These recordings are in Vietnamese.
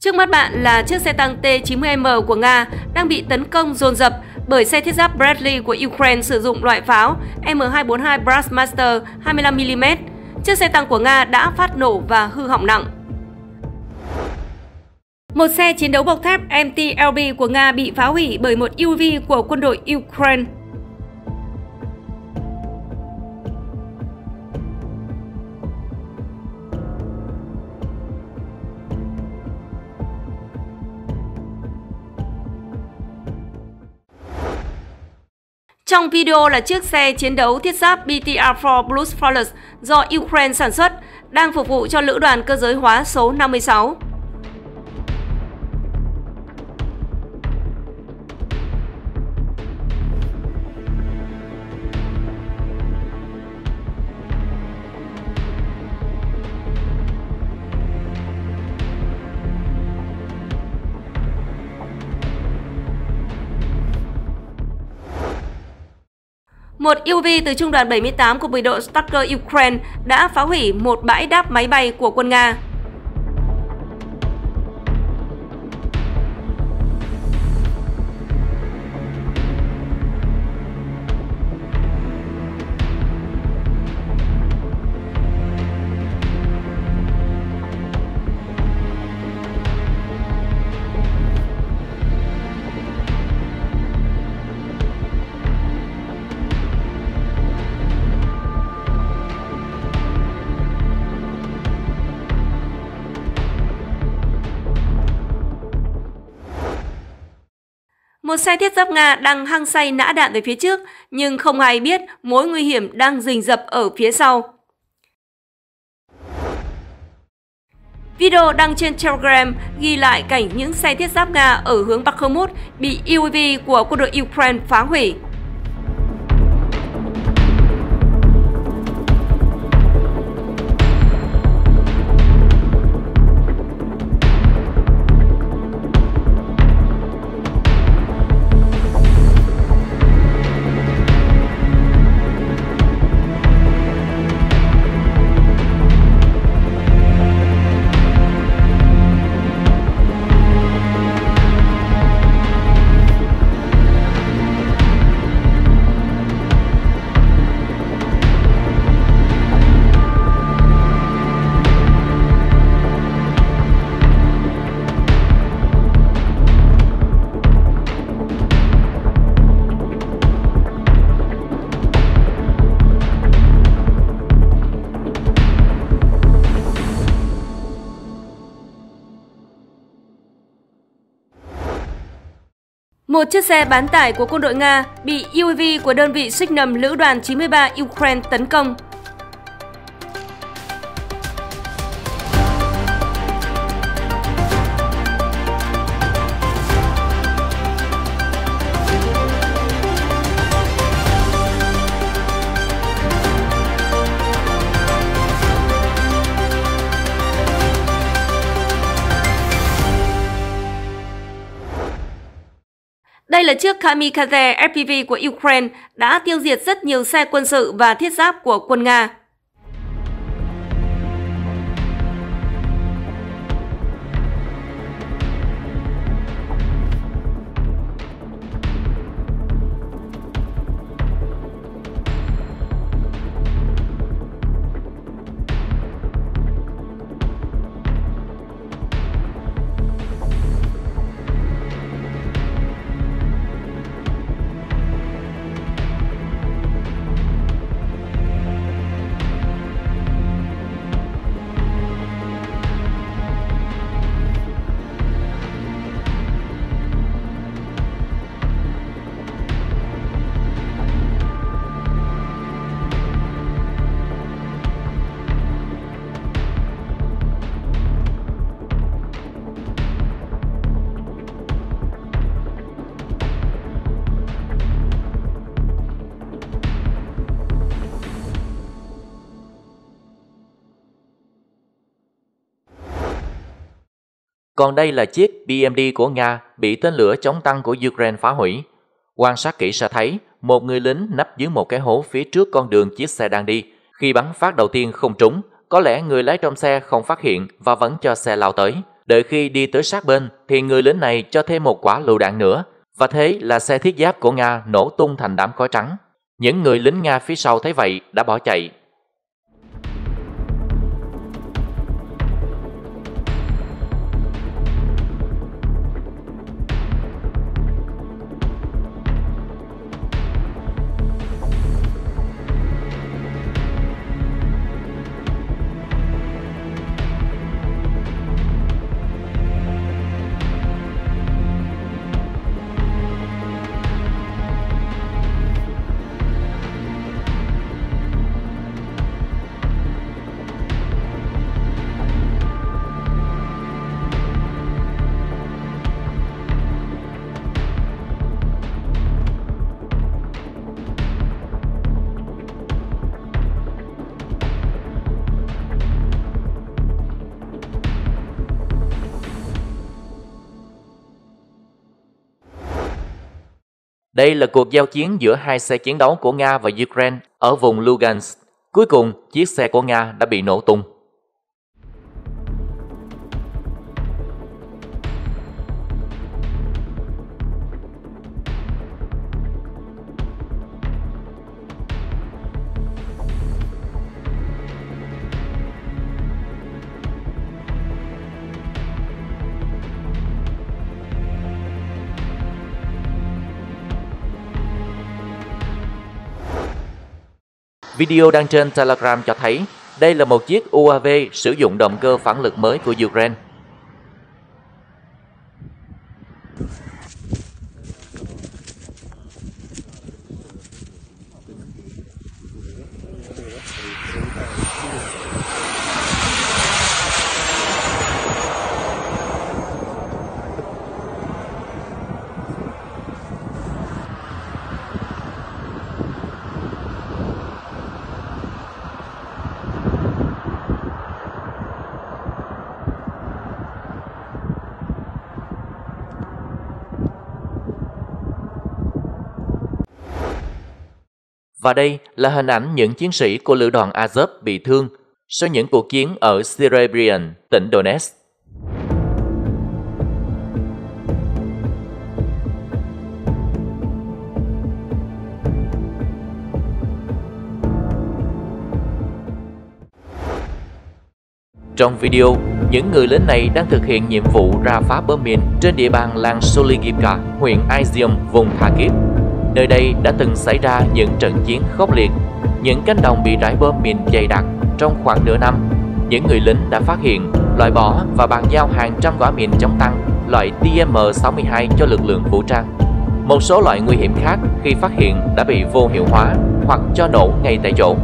Trước mắt bạn là chiếc xe tăng T-90M của Nga đang bị tấn công dồn dập bởi xe thiết giáp Bradley của Ukraine sử dụng loại pháo M242 Brassmaster 25mm. Chiếc xe tăng của Nga đã phát nổ và hư hỏng nặng. Một xe chiến đấu bọc thép MTLB của Nga bị phá hủy bởi một UV của quân đội Ukraine. Trong video là chiếc xe chiến đấu thiết giáp BTR-4 Blues Flawless do Ukraine sản xuất, đang phục vụ cho lữ đoàn cơ giới hóa số 56. Một UV từ trung đoàn 78 của bộ đội Stalker Ukraine đã phá hủy một bãi đáp máy bay của quân Nga. Một xe thiết giáp Nga đang hăng say nã đạn về phía trước, nhưng không ai biết mối nguy hiểm đang rình rập ở phía sau. Video đăng trên Telegram ghi lại cảnh những xe thiết giáp Nga ở hướng Bakhmut bị UAV của quân đội Ukraine phá hủy. Một chiếc xe bán tải của quân đội Nga bị UAV của đơn vị Signum Lữ đoàn 93 Ukraine tấn công. Đây là chiếc Kamikaze FPV của Ukraine đã tiêu diệt rất nhiều xe quân sự và thiết giáp của quân Nga. Còn đây là chiếc BMD của Nga bị tên lửa chống tăng của Ukraine phá hủy. Quan sát kỹ sẽ thấy một người lính nấp dưới một cái hố phía trước con đường chiếc xe đang đi. Khi bắn phát đầu tiên không trúng, có lẽ người lái trong xe không phát hiện và vẫn cho xe lao tới. Đợi khi đi tới sát bên thì người lính này cho thêm một quả lựu đạn nữa và thế là xe thiết giáp của Nga nổ tung thành đám khói trắng. Những người lính Nga phía sau thấy vậy đã bỏ chạy Đây là cuộc giao chiến giữa hai xe chiến đấu của Nga và Ukraine ở vùng Lugansk. Cuối cùng, chiếc xe của Nga đã bị nổ tung. Video đăng trên Telegram cho thấy đây là một chiếc UAV sử dụng động cơ phản lực mới của Ukraine. Và đây là hình ảnh những chiến sĩ của lữ đoàn Azov bị thương sau những cuộc chiến ở Serebrian, tỉnh Donetsk. Trong video, những người lính này đang thực hiện nhiệm vụ ra phá bom mìn trên địa bàn làng Soligivka, huyện Izium, vùng Kharkiv. Nơi đây đã từng xảy ra những trận chiến khốc liệt, những cánh đồng bị rải bom mìn dày đặc trong khoảng nửa năm. Những người lính đã phát hiện, loại bỏ và bàn giao hàng trăm quả mìn chống tăng loại TM62 cho lực lượng vũ trang. Một số loại nguy hiểm khác khi phát hiện đã bị vô hiệu hóa hoặc cho nổ ngay tại chỗ.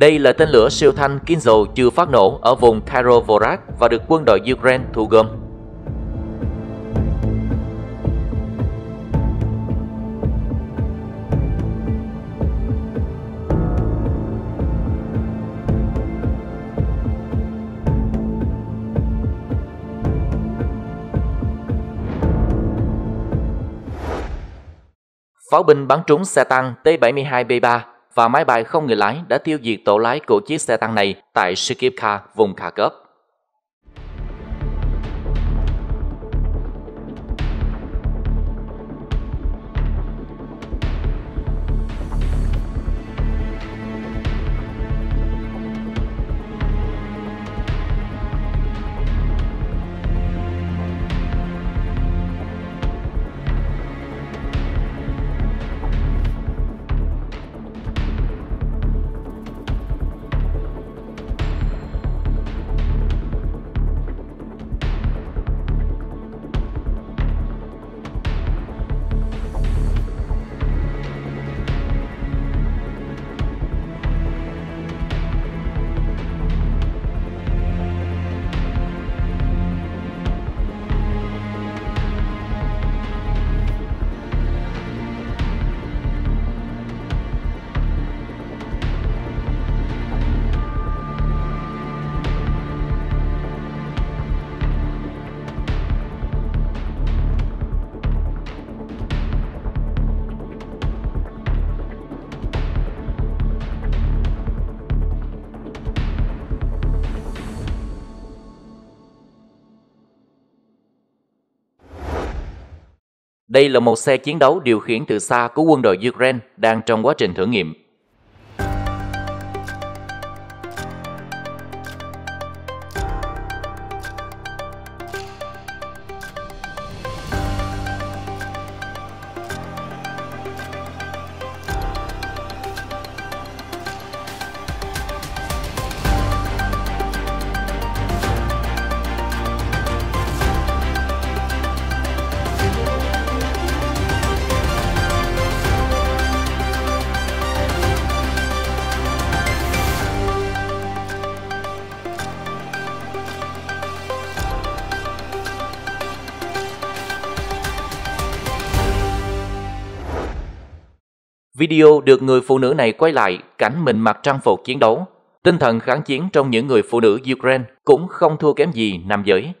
Đây là tên lửa siêu thanh Kinzo chưa phát nổ ở vùng Kairovorak và được quân đội Ukraine thu gom. Pháo binh bắn trúng xe tăng T-72B3 và máy bay không người lái đã tiêu diệt tổ lái của chiếc xe tăng này tại Skipka, vùng Kharkov. Đây là một xe chiến đấu điều khiển từ xa của quân đội Ukraine đang trong quá trình thử nghiệm. Video được người phụ nữ này quay lại, cảnh mình mặc trang phục chiến đấu. Tinh thần kháng chiến trong những người phụ nữ Ukraine cũng không thua kém gì nam giới.